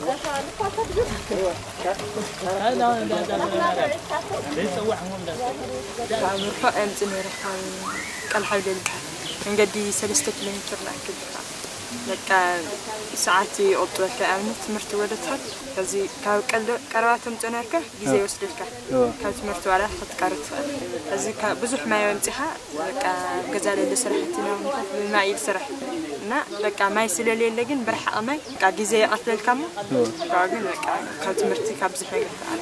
رحال قال حول البحر من قد 3 كيلومتر لعند البحر ሜትር ንኣክል በቃ ሰዓት ይቕጥበልካ ኣብነት ትምህርቲ ወለድካ ከዚ ካብ ቀረባ ተምፅኦ ነርካ ግዜ ይወስደልካ ካብ ትምህርቲ ዋላ ክትቀር ትኽእል እዚ ብዙሕ ማይ ወምፂኻ በቃ ገዛ ለለ ስራሕቲ ናውንታት ብማይ ኢድ ስራሕ እና በቃ ማይ ስለሌለ ግን ብርሓቕ ማይ በቃ ግዜ የቐትለልካ ሞ ግን በቃ ካብ ትምህርቲ ካብ ብዙሕ ነገር ተኣለ